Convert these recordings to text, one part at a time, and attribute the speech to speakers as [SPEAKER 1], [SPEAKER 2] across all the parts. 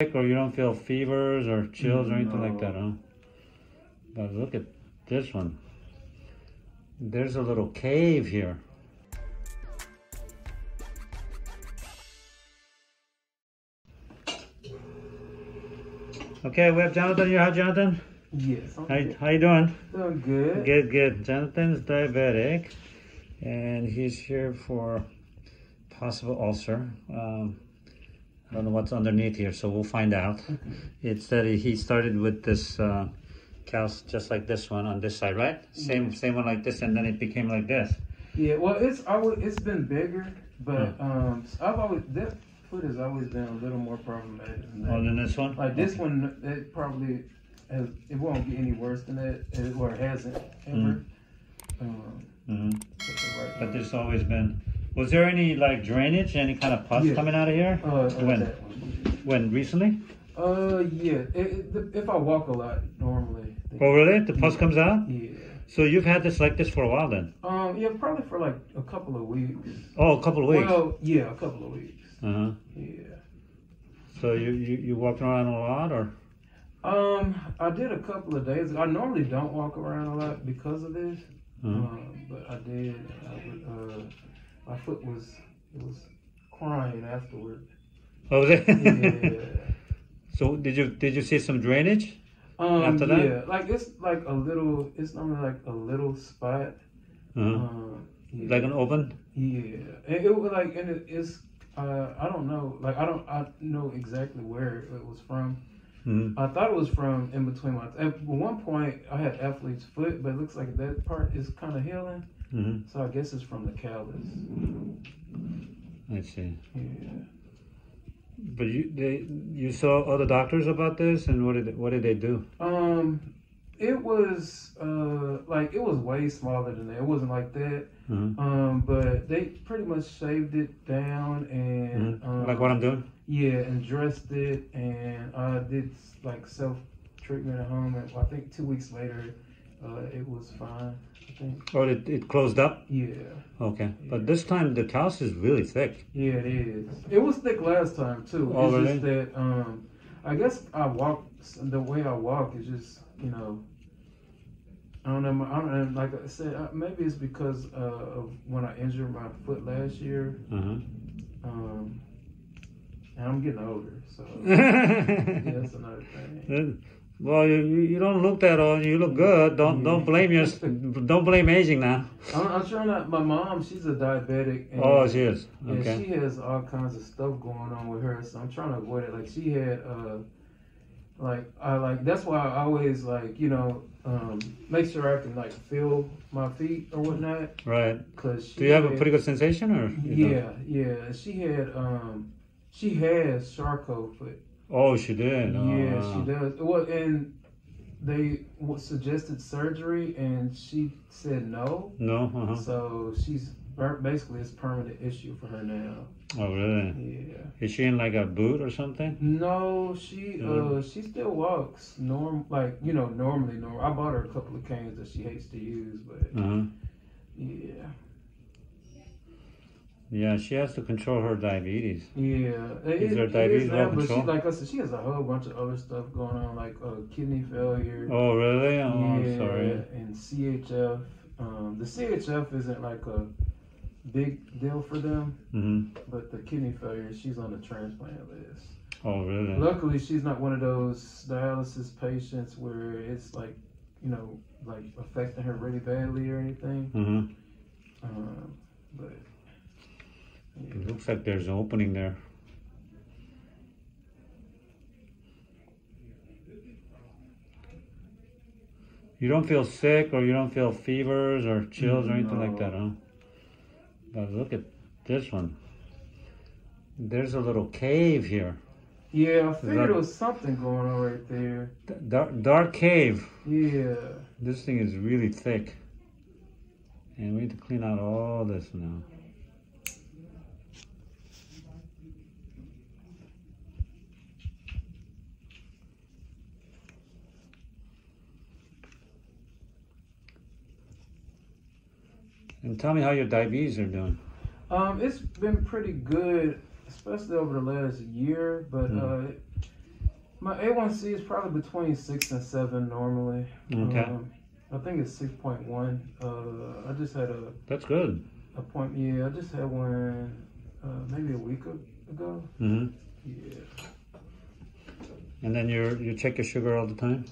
[SPEAKER 1] or you don't feel fevers or chills or anything like that, huh? But look at this one. There's a little cave here. Okay, we have Jonathan here. Hi, Jonathan.
[SPEAKER 2] Yes. I'm
[SPEAKER 1] How,
[SPEAKER 2] good.
[SPEAKER 1] how you doing?
[SPEAKER 2] Doing good.
[SPEAKER 1] Good, good. Jonathan's diabetic, and he's here for possible ulcer. Um, I don't know what's underneath here, so we'll find out. It's that he started with this uh, callus just like this one on this side, right? Same same one like this, and then it became like this.
[SPEAKER 2] Yeah. Well, it's always it's been bigger, but um, I've always that foot has always been a little more problematic than that.
[SPEAKER 1] Oh, than this one.
[SPEAKER 2] Like this
[SPEAKER 1] Okay.
[SPEAKER 2] one, it probably has, it won't get any worse than that, it- or it hasn't ever. Um,
[SPEAKER 1] Mhm.
[SPEAKER 2] but the right
[SPEAKER 1] But there's always been. Was there any like drainage, any kind of pus
[SPEAKER 2] Yeah.
[SPEAKER 1] coming out of here?
[SPEAKER 2] uh, uh,
[SPEAKER 1] when? When recently?
[SPEAKER 2] Uh, yeah. It, it, if I walk a lot normally.
[SPEAKER 1] Oh, really? The pus comes out?
[SPEAKER 2] Yeah.
[SPEAKER 1] So you've had this like this for a while then?
[SPEAKER 2] Um, yeah, probably for like a couple of weeks.
[SPEAKER 1] Oh, a couple of weeks.
[SPEAKER 2] Well, yeah, a couple of weeks.
[SPEAKER 1] Uh-huh.
[SPEAKER 2] Yeah.
[SPEAKER 1] So you, you you walked around a lot, or
[SPEAKER 2] Um, I did a couple of days. I normally don't walk around a lot because of this,
[SPEAKER 1] uh
[SPEAKER 2] um, but I did. I would, uh, foot was it was crying afterward.
[SPEAKER 1] oh, was it?
[SPEAKER 2] Yeah.
[SPEAKER 1] so did you did you see some drainage?
[SPEAKER 2] Um,
[SPEAKER 1] After that?
[SPEAKER 2] yeah, like it's like a little. It's normally like a little spot.
[SPEAKER 1] Uh-huh.
[SPEAKER 2] Um, yeah.
[SPEAKER 1] Like an open?
[SPEAKER 2] Yeah, and it was like, and it, it's. Uh, I don't know. Like I don't. I know exactly where it was from.
[SPEAKER 1] hmm
[SPEAKER 2] I thought it was from in between my. At one point, I had athlete's foot, but it looks like that part is kind of healing.
[SPEAKER 1] Hmm
[SPEAKER 2] So I guess it's from the callus.
[SPEAKER 1] I see.
[SPEAKER 2] Yeah.
[SPEAKER 1] But you they you saw other doctors about this, and what did they, what did they do?
[SPEAKER 2] Um, it was uh like it was way smaller than that. It wasn't like that.
[SPEAKER 1] Uh-huh.
[SPEAKER 2] Um, but they pretty much shaved it down and
[SPEAKER 1] Mhm.
[SPEAKER 2] um,
[SPEAKER 1] like what I'm doing?
[SPEAKER 2] Yeah, and dressed it, and I did like self treatment at home. And I think two weeks later, uh, it was fine. I think.
[SPEAKER 1] Oh, it, it closed up.
[SPEAKER 2] Yeah,
[SPEAKER 1] Okay, but this time the callus is really thick.
[SPEAKER 2] yeah, it is. It was thick last time too.
[SPEAKER 1] Oh,
[SPEAKER 2] it's
[SPEAKER 1] really?
[SPEAKER 2] just that um, I guess I walk the way I walk is just you know. I don't know. I don't know. Like I said, uh, maybe it's because uh, of when I injured my foot last year.
[SPEAKER 1] Uh-huh.
[SPEAKER 2] Um, and I'm getting older, so yeah, that's another thing.
[SPEAKER 1] Well, you, you don't look that old. You look good. Don't don't blame your don't blame aging now.
[SPEAKER 2] I'm, I'm trying not. My mom, she's a diabetic. And,
[SPEAKER 1] Oh, she is.
[SPEAKER 2] And she has all kinds of stuff going on with her, so I'm trying to avoid it. Like she had, uh, like I like that's why I always like you know um, make sure I can like feel my feet or whatnot.
[SPEAKER 1] Right.
[SPEAKER 2] Cause
[SPEAKER 1] Do you have a pretty good sensation, or don't?
[SPEAKER 2] Yeah, yeah. She had um, she has Charcot foot.
[SPEAKER 1] Oh, she did. Oh,
[SPEAKER 2] Yeah,
[SPEAKER 1] wow.
[SPEAKER 2] she does. Well, and they suggested surgery, and she said no.
[SPEAKER 1] No. Uh-huh.
[SPEAKER 2] So she's basically it's a permanent issue for her now.
[SPEAKER 1] Oh, really?
[SPEAKER 2] Yeah.
[SPEAKER 1] Is she in like a boot or something?
[SPEAKER 2] No, she uh she still walks norm like you know normally normal. I bought her a couple of canes that she hates to use, but
[SPEAKER 1] Uh-huh.
[SPEAKER 2] yeah,
[SPEAKER 1] Yeah, she has to control her diabetes.
[SPEAKER 2] yeah. It,
[SPEAKER 1] Is her diabetes well
[SPEAKER 2] that, but she
[SPEAKER 1] controlled?
[SPEAKER 2] like I said, she has a whole bunch of other stuff going on like uh, kidney failure.
[SPEAKER 1] Oh, really? Oh, I'm
[SPEAKER 2] yeah,
[SPEAKER 1] sorry.
[SPEAKER 2] and CHF. Um, the CHF isn't like a big deal for them,
[SPEAKER 1] Mm-hmm.
[SPEAKER 2] but the kidney failure, she's on the transplant list.
[SPEAKER 1] Oh, really?
[SPEAKER 2] Luckily, she's not one of those dialysis patients where it's like, you know, like affecting her really badly or anything.
[SPEAKER 1] Mm-hmm.
[SPEAKER 2] Um, but
[SPEAKER 1] It looks like there's an opening there. You don't feel sick or you don't feel fevers or chills or anything like that, huh? But look at this one. There's a little cave here.
[SPEAKER 2] yeah, I figured there was something going on right there.
[SPEAKER 1] Dark, dark cave.
[SPEAKER 2] Yeah.
[SPEAKER 1] This thing is really thick. And we need to clean out all this now. And tell me how your diabetes are doing.
[SPEAKER 2] Um, it's been pretty good, especially over the last year. But
[SPEAKER 1] Hmm.
[SPEAKER 2] uh, My A1C is probably between six and seven normally.
[SPEAKER 1] Okay.
[SPEAKER 2] Um, I think it's six point one. Uh, I just had a
[SPEAKER 1] That's good.
[SPEAKER 2] appointment. Yeah, I just had one uh, maybe a week a- ago.
[SPEAKER 1] hmm
[SPEAKER 2] Yeah.
[SPEAKER 1] And then you you check your sugar all the time.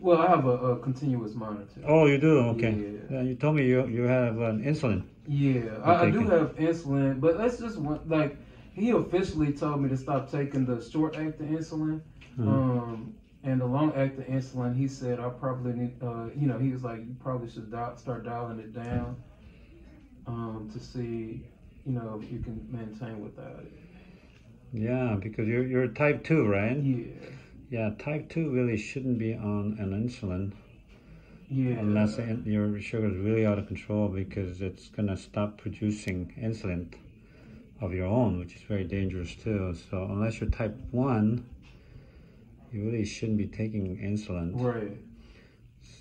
[SPEAKER 2] Well, I have a, a continuous monitor.
[SPEAKER 1] Oh, you do. Okay.
[SPEAKER 2] Yeah.
[SPEAKER 1] Yeah, you told me you you have an insulin.
[SPEAKER 2] Yeah, I, I do have insulin, but that's just one. Like he officially told me to stop taking the short acting insulin.
[SPEAKER 1] Mhm.
[SPEAKER 2] Um, and the long acting insulin, he said I probably need. Uh, you know, he was like, you probably should di- start dialing it down. Um, to see, you know, if you can maintain without it.
[SPEAKER 1] Yeah, because you're you're type two, right?
[SPEAKER 2] Yeah,
[SPEAKER 1] Yeah, type two really shouldn't be on an insulin
[SPEAKER 2] yeah.
[SPEAKER 1] unless in- your sugar is really out of control because it's gonna stop producing insulin of your own, which is very dangerous too. So unless you're type one, you really shouldn't be taking insulin.
[SPEAKER 2] Right.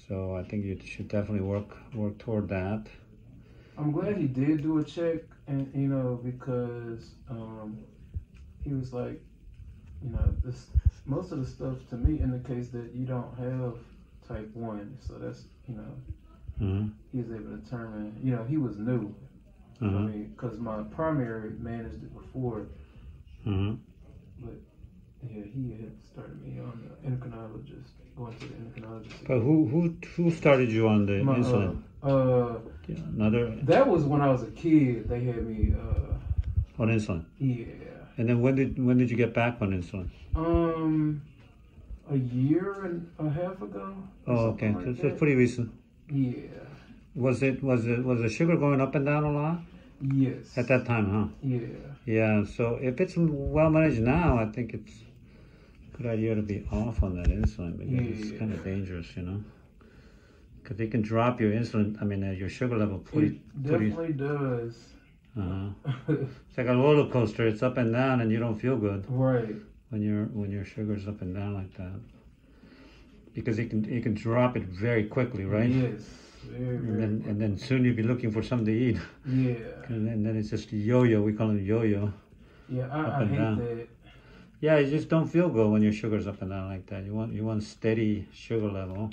[SPEAKER 1] So I think you should definitely work work toward that.
[SPEAKER 2] I'm glad he did do a check, and you know, because um, he was like, you know, this most of the stuff to me indicates that you don't have type one. So that's you know,
[SPEAKER 1] hmm
[SPEAKER 2] he was able to determine. You know, he was new. I
[SPEAKER 1] Uh-huh.
[SPEAKER 2] mean, because my primary managed it before,
[SPEAKER 1] hmm
[SPEAKER 2] but yeah, he had started me on the endocrinologist, going to the endocrinologist.
[SPEAKER 1] But who who who started you on the
[SPEAKER 2] My,
[SPEAKER 1] insulin?
[SPEAKER 2] Uh, uh,
[SPEAKER 1] Yeah, Another
[SPEAKER 2] that was when I was a kid. They had me. Uh,
[SPEAKER 1] on insulin.
[SPEAKER 2] yeah.
[SPEAKER 1] And then when did when did you get back on insulin?
[SPEAKER 2] Um, a year and a half ago.
[SPEAKER 1] Oh, okay.
[SPEAKER 2] like
[SPEAKER 1] so, it's pretty recent.
[SPEAKER 2] Yeah.
[SPEAKER 1] Was it was it was the sugar going up and down a lot
[SPEAKER 2] Yes.
[SPEAKER 1] at that time, huh?
[SPEAKER 2] Yeah.
[SPEAKER 1] Yeah. So if it's well managed now, I think it's a good idea to be off on that insulin because it's kind of dangerous, you know. Because it can drop your insulin. I mean, uh, your sugar level pretty.
[SPEAKER 2] It
[SPEAKER 1] pretty
[SPEAKER 2] definitely does.
[SPEAKER 1] Uh It's like a roller coaster. It's up and down, and you don't feel good
[SPEAKER 2] right.
[SPEAKER 1] when your when your sugar's up and down like that. Because it can it can drop it very quickly, right?
[SPEAKER 2] Yes. Very,
[SPEAKER 1] And then and then soon you'll be looking for something to eat.
[SPEAKER 2] yeah.
[SPEAKER 1] And then, then it's just yo-yo. We call it yo-yo.
[SPEAKER 2] Yeah. I, I hate
[SPEAKER 1] down.
[SPEAKER 2] that.
[SPEAKER 1] Yeah, you just don't feel good when your sugar's up and down like that. You want you want steady sugar level.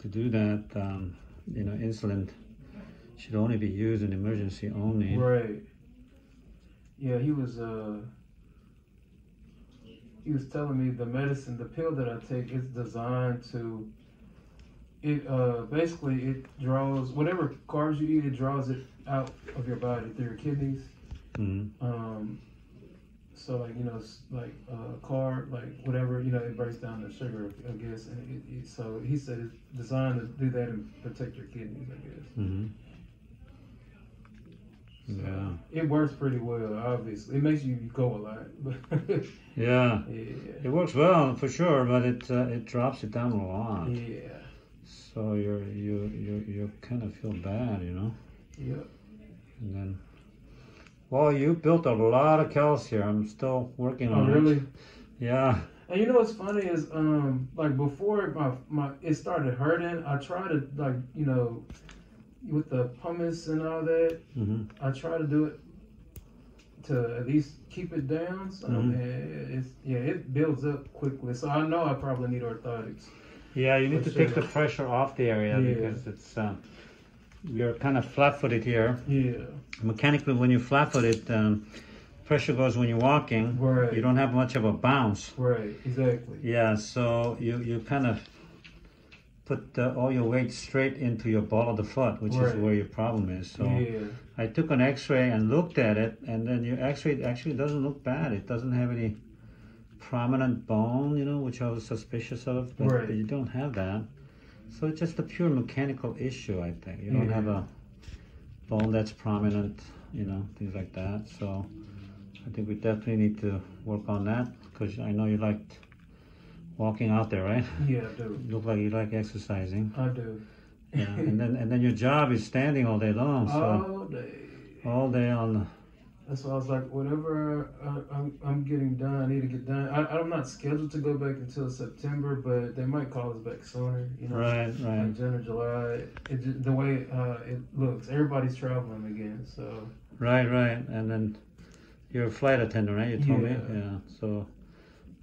[SPEAKER 1] To do that, um, you know, insulin should only be used in emergency only.
[SPEAKER 2] Right. Yeah. He was. Uh. He was telling me the medicine, the pill that I take, is designed to. It uh basically it draws whatever carbs you eat, it draws it out of your body through your kidneys.
[SPEAKER 1] Mhm.
[SPEAKER 2] Um, so like you know, like uh, carb, like whatever you know, it breaks down the sugar, I guess. And it, it, so he said it's designed to do that and protect your kidneys, I guess.
[SPEAKER 1] Mhm.
[SPEAKER 2] So
[SPEAKER 1] Yeah.
[SPEAKER 2] It works pretty well, obviously. It makes you go a lot,
[SPEAKER 1] Yeah.
[SPEAKER 2] yeah,
[SPEAKER 1] It works well for sure, but it uh, it drops it down a lot.
[SPEAKER 2] yeah,
[SPEAKER 1] So you're you you you kind of feel bad, you know.
[SPEAKER 2] yeah.
[SPEAKER 1] And then, well, you built a lot of calcium. I'm still working
[SPEAKER 2] Oh,
[SPEAKER 1] on it.
[SPEAKER 2] really?
[SPEAKER 1] Yeah.
[SPEAKER 2] And you know what's funny is um like before my my it started hurting, I tried to like you know with the pumice and all that,
[SPEAKER 1] hmm
[SPEAKER 2] I try to do it to at least keep it down. So
[SPEAKER 1] Mhm.
[SPEAKER 2] man, it's yeah, it builds up quickly. So I know I probably need orthotics.
[SPEAKER 1] Yeah, you need to take the pressure off the area
[SPEAKER 2] Yeah.
[SPEAKER 1] because it's uh, you're kind of flat-footed here.
[SPEAKER 2] Yeah,
[SPEAKER 1] Mechanically, when you're flat-footed, um, pressure goes when you're walking.
[SPEAKER 2] Right.
[SPEAKER 1] You don't have much of a bounce.
[SPEAKER 2] right, exactly.
[SPEAKER 1] Yeah, so you you kind of put uh, all your weight straight into your ball of the foot, which is where your problem is. So
[SPEAKER 2] yeah,
[SPEAKER 1] I took an X-ray and looked at it, and then your X-ray actually doesn't look bad. It doesn't have any prominent bone, you know, which I was suspicious of, but
[SPEAKER 2] Right.
[SPEAKER 1] you don't have that. So it's just a pure mechanical issue, I think. You don't
[SPEAKER 2] Yeah.
[SPEAKER 1] have a bone that's prominent, you know, things like that. So I think we definitely need to work on that because I know you liked walking out there, right?
[SPEAKER 2] yeah, I do.
[SPEAKER 1] You look like you like exercising.
[SPEAKER 2] I do.
[SPEAKER 1] Yeah. and then and then your job is standing all day long, so
[SPEAKER 2] All day.
[SPEAKER 1] all day on
[SPEAKER 2] That's why I was like, whatever I, I'm, I'm getting done, I need to get done. I, I'm not scheduled to go back until September, but they might call us back sooner. You know,
[SPEAKER 1] right, right.
[SPEAKER 2] like June or July. It, the way uh, it looks, everybody's traveling again. So
[SPEAKER 1] Right, right. And then you're a flight attendant, right? You told me.
[SPEAKER 2] Yeah.
[SPEAKER 1] Yeah. So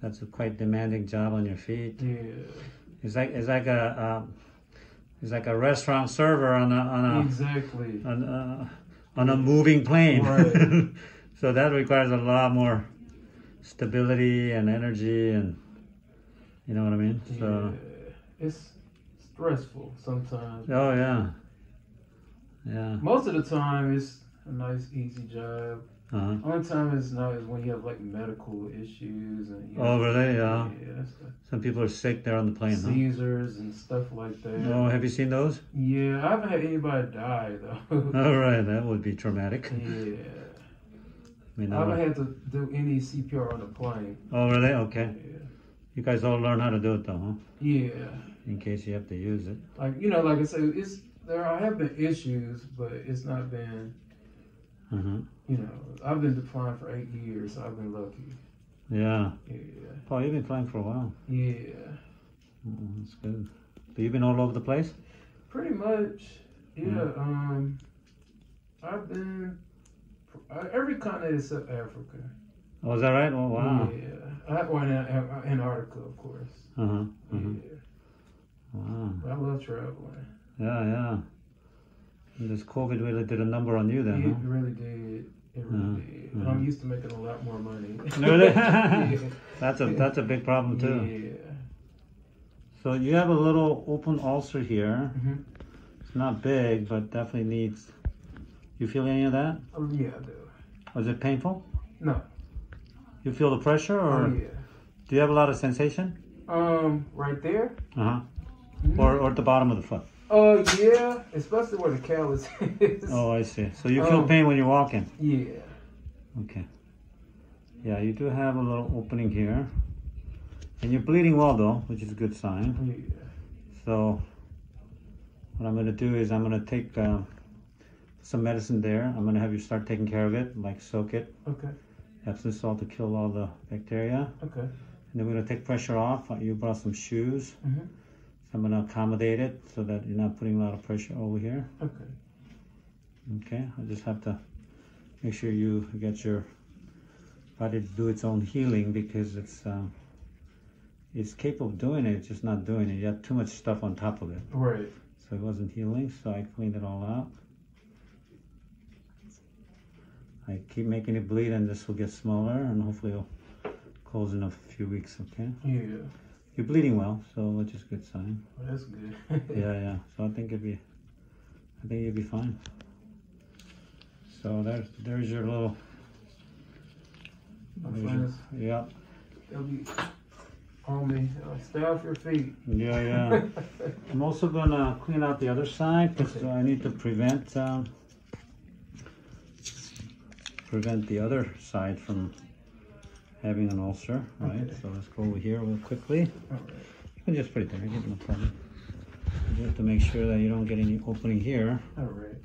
[SPEAKER 1] that's a quite demanding job on your feet.
[SPEAKER 2] Yeah.
[SPEAKER 1] It's like it's like a um, it's like a restaurant server on a on a
[SPEAKER 2] Exactly.
[SPEAKER 1] on a, on a moving plane.
[SPEAKER 2] Right.
[SPEAKER 1] so that requires a lot more stability and energy and you know what I mean. So
[SPEAKER 2] yeah. It's stressful sometimes.
[SPEAKER 1] oh yeah, yeah.
[SPEAKER 2] Most of the time, it's a nice, easy job.
[SPEAKER 1] Uh-huh.
[SPEAKER 2] Only time it's not is when you have like medical issues and you
[SPEAKER 1] Oh
[SPEAKER 2] know,
[SPEAKER 1] really? Yeah.
[SPEAKER 2] yeah,
[SPEAKER 1] Some people are sick there on the plane. Huh?
[SPEAKER 2] Seizures and stuff like that.
[SPEAKER 1] Oh, have you seen those?
[SPEAKER 2] Yeah, I haven't had anybody die though.
[SPEAKER 1] All right, that would be traumatic.
[SPEAKER 2] yeah,
[SPEAKER 1] I mean,
[SPEAKER 2] I haven't had to do any CPR on the plane.
[SPEAKER 1] oh really? Okay.
[SPEAKER 2] Yeah,
[SPEAKER 1] You guys all learn how to do it though, huh?
[SPEAKER 2] yeah.
[SPEAKER 1] In case you have to use it.
[SPEAKER 2] Like you know, like I said, it's there have been issues, but it's not been.
[SPEAKER 1] Uh-huh.
[SPEAKER 2] You know, I've been flying for eight years, so I've been lucky.
[SPEAKER 1] Yeah.
[SPEAKER 2] Yeah,
[SPEAKER 1] Oh, you've been flying for a while.
[SPEAKER 2] yeah.
[SPEAKER 1] Oh, that's good. So you've been all over the place?
[SPEAKER 2] Pretty much, yeah.
[SPEAKER 1] Mm.
[SPEAKER 2] Um, I've been uh, every continent except Africa.
[SPEAKER 1] Oh, is that right? Oh, wow.
[SPEAKER 2] Yeah, I, well, in, uh, Antarctica, of course.
[SPEAKER 1] Uh-huh. uh-huh.
[SPEAKER 2] Yeah,
[SPEAKER 1] Wow.
[SPEAKER 2] I love traveling.
[SPEAKER 1] Yeah, yeah. And this COVID really did a number on you
[SPEAKER 2] It
[SPEAKER 1] then,
[SPEAKER 2] really did. It really
[SPEAKER 1] Uh,
[SPEAKER 2] did.
[SPEAKER 1] uh.
[SPEAKER 2] I'm used to making a lot more money.
[SPEAKER 1] Really?
[SPEAKER 2] yeah.
[SPEAKER 1] That's a that's a big problem too.
[SPEAKER 2] Yeah.
[SPEAKER 1] So you have a little open ulcer here.
[SPEAKER 2] Mhm.
[SPEAKER 1] It's not big, but definitely needs. You feel any of that?
[SPEAKER 2] Oh yeah, I do.
[SPEAKER 1] Was it painful?
[SPEAKER 2] No.
[SPEAKER 1] You feel the pressure, or
[SPEAKER 2] Oh yeah.
[SPEAKER 1] do you have a lot of sensation?
[SPEAKER 2] Um, right there.
[SPEAKER 1] Uh huh.
[SPEAKER 2] Mhm.
[SPEAKER 1] Or or at the bottom of the foot?
[SPEAKER 2] Uh, yeah, especially where the callus is.
[SPEAKER 1] Oh, I see. So you feel
[SPEAKER 2] Um,
[SPEAKER 1] pain when you're walking.
[SPEAKER 2] Yeah.
[SPEAKER 1] Okay. Yeah, you do have a little opening here. And you're bleeding well though, which is a good sign.
[SPEAKER 2] Yeah.
[SPEAKER 1] So what I'm gonna do is I'm gonna take um, some medicine there. I'm gonna have you start taking care of it, like soak it,
[SPEAKER 2] Okay.
[SPEAKER 1] Epsom salt to kill all the bacteria.
[SPEAKER 2] Okay.
[SPEAKER 1] And then we're gonna take pressure off. Uh, You brought some shoes.
[SPEAKER 2] Mhm.
[SPEAKER 1] So I'm gonna accommodate it so that you're not putting a lot of pressure over here.
[SPEAKER 2] Okay.
[SPEAKER 1] Okay, I just have to make sure you get your body to do its own healing because it's um, it's capable of doing it. It's just not doing it. You have too much stuff on top of it,
[SPEAKER 2] Right.
[SPEAKER 1] so it wasn't healing. So I cleaned it all out. I keep making it bleed, and this will get smaller, and hopefully it'll close in a few weeks. Okay,
[SPEAKER 2] Yeah.
[SPEAKER 1] You're bleeding well, so which is a good sign.
[SPEAKER 2] Well, that's good.
[SPEAKER 1] Yeah, yeah. So I think you'll be, I think you'll be fine. So there's there's your little.
[SPEAKER 2] My
[SPEAKER 1] there's your-
[SPEAKER 2] friends,
[SPEAKER 1] yeah,
[SPEAKER 2] they'll be on me. Stay off your feet.
[SPEAKER 1] yeah, yeah. I'm also gonna clean out the other side because
[SPEAKER 2] Okay.
[SPEAKER 1] I need to prevent um, prevent the other side from having an ulcer. Right. So let's go over here real quickly. You can just put it there. No problem. You have to make sure that you don't get any opening here.
[SPEAKER 2] All right.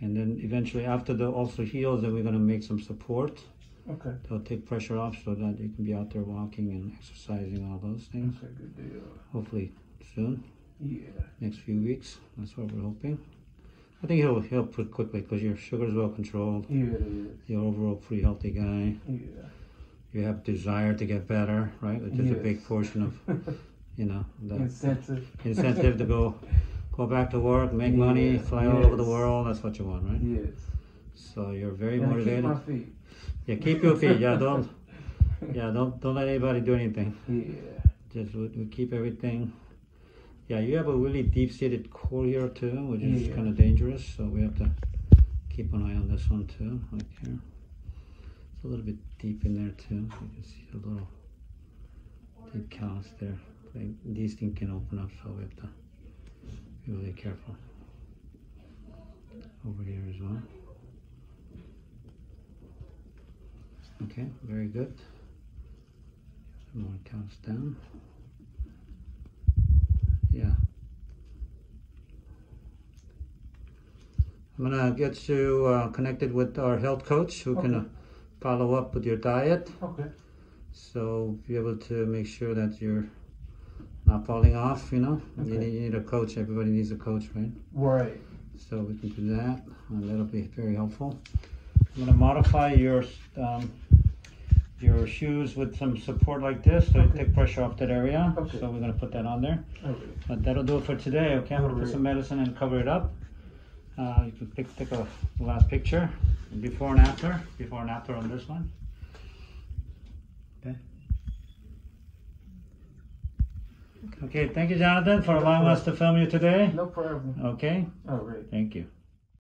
[SPEAKER 1] And then eventually after the ulcer heals, then we're gonna make some support.
[SPEAKER 2] Okay.
[SPEAKER 1] They'll take pressure off so that you can be out there walking and exercising, all those things.
[SPEAKER 2] That's a good deal.
[SPEAKER 1] Hopefully soon,
[SPEAKER 2] Yeah.
[SPEAKER 1] next few weeks. That's what we're hoping. I think he'll heal pretty quickly because your sugar's well controlled.
[SPEAKER 2] Yeah, it is.
[SPEAKER 1] You're overall pretty healthy guy.
[SPEAKER 2] Yeah.
[SPEAKER 1] You have desire to get better, right? Which is a big portion of you know the
[SPEAKER 2] Incentive.
[SPEAKER 1] incentive to go go back to work, make money, fly all over the world. That's what you want, right?
[SPEAKER 2] Yes.
[SPEAKER 1] So you're very
[SPEAKER 2] keep
[SPEAKER 1] motivated.
[SPEAKER 2] my feet.
[SPEAKER 1] Yeah, keep your feet. Yeah, don't yeah don't don't let anybody do anything.
[SPEAKER 2] Yeah.
[SPEAKER 1] Just we, we keep everything. Yeah, you have a really deep-seated core here too, which is
[SPEAKER 2] Yeah.
[SPEAKER 1] kind of dangerous. So we have to keep an eye on this one too, right here. A little bit deep in there too. You can see a little deep callus there. Like, these things can open up, so we have to be really careful. Over here as well. Okay, very good. Some more callus down. Yeah. I'm gonna get you uh, connected with our health coach who can uh,
[SPEAKER 2] Okay.
[SPEAKER 1] Follow up with your diet.
[SPEAKER 2] Okay.
[SPEAKER 1] So be able to make sure that you're not falling off. You know, you,
[SPEAKER 2] Okay.
[SPEAKER 1] need, you need a coach. Everybody needs a coach, right?
[SPEAKER 2] Right.
[SPEAKER 1] So we can do that, and that'll be very helpful. I'm gonna modify your um, your shoes with some support like this to
[SPEAKER 2] Okay.
[SPEAKER 1] take pressure off that area.
[SPEAKER 2] Okay.
[SPEAKER 1] So we're gonna put that on there.
[SPEAKER 2] Okay.
[SPEAKER 1] But that'll do it for today. Okay, I'm gonna put some medicine and cover it up. Uh, you can pick, take a last picture, before and after, before and after on this one. Okay. Okay, thank you, Jonathan, for allowing us to film you today.
[SPEAKER 2] No problem.
[SPEAKER 1] Okay, oh,
[SPEAKER 2] All right.
[SPEAKER 1] thank you.